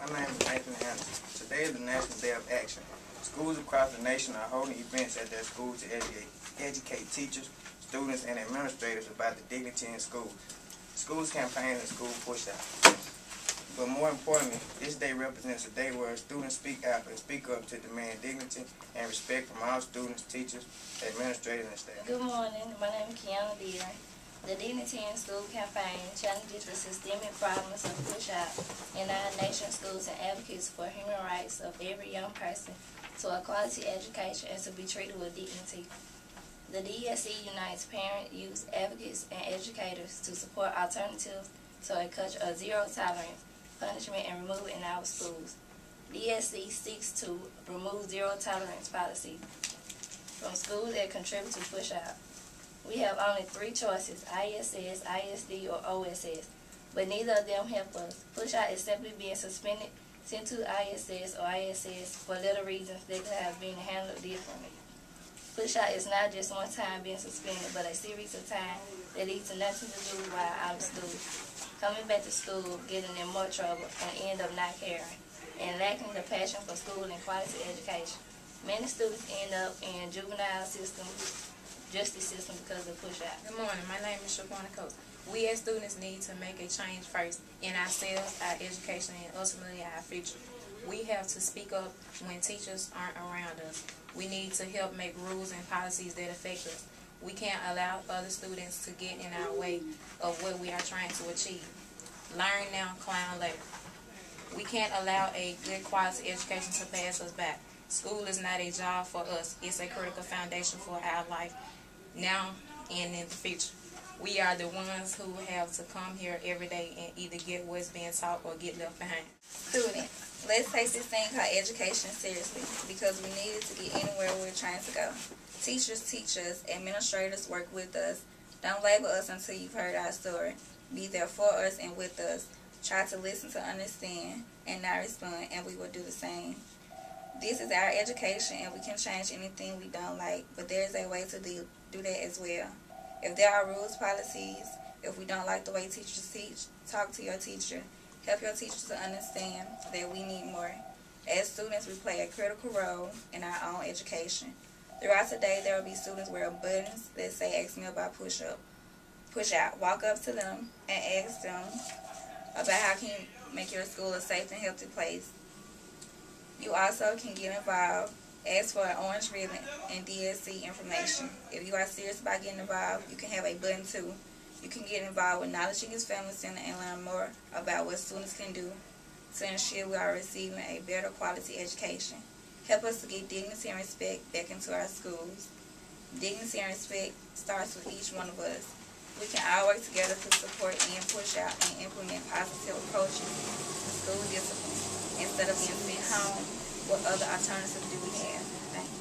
My name is Nathan. Today is the National Day of Action. Schools across the nation are holding events at their schools to educate, educate teachers, students, and administrators about the dignity in schools. Schools campaign and school push out. But more importantly, this day represents a day where students speak out and speak up to demand dignity and respect from all students, teachers, administrators, and staff. Good morning. My name is Kiana Deere. The Dignity in School campaign challenges the systemic problems of push out in our nation's schools and advocates for human rights of every young person to a quality education and to be treated with dignity. The DSC unites parents, youth, advocates, and educators to support alternatives to a culture of zero tolerance, punishment, and removal in our schools. DSC seeks to remove zero tolerance policy from schools that contribute to push out. We have only three choices, ISS, ISD, or OSS, but neither of them help us. Push out is simply being suspended, sent to ISS or ISS for little reasons that could have been handled differently. Push out is not just one time being suspended, but a series of times that leads to nothing to do while out of school. Coming back to school, getting in more trouble, and end up not caring, and lacking the passion for school and quality education. Many students end up in juvenile system, justice system because of push out. Good morning. My name is Shaquana Coates. We as students need to make a change first in ourselves, our education, and ultimately our future. We have to speak up when teachers aren't around us. We need to help make rules and policies that affect us. We can't allow other students to get in our way of what we are trying to achieve. Learn now, clown later. We can't allow a good quality education to pass us by. School is not a job for us. It's a critical foundation for our life now and in the future. We are the ones who have to come here every day and either get what's being taught or get left behind. Students, let's take this thing called education seriously because we need it to get anywhere we're trying to go. Teachers teach us, administrators work with us. Don't label us until you've heard our story. Be there for us and with us. Try to listen to understand and not respond, and we will do the same. This is our education, and we can change anything we don't like, but there's a way to do, do that as well. If there are rules, policies, if we don't like the way teachers teach, talk to your teacher. Help your teacher to understand that we need more. As students, we play a critical role in our own education. Throughout the day, there will be students wearing buttons that say, ask me about push-up. Push out. Walk up to them and ask them about how can you make your school a safe and healthy place. You also can get involved Ask for an orange ribbon and DSC information. If you are serious about getting involved, you can have a button too. You can get involved with Nollie Jenkins Family Center and learn more about what students can do to ensure we are receiving a better quality education. Help us to get dignity and respect back into our schools. Dignity and respect starts with each one of us. We can all work together to support and push out and implement positive approaches to school discipline instead of being sent home what other alternatives do we have? Thank you.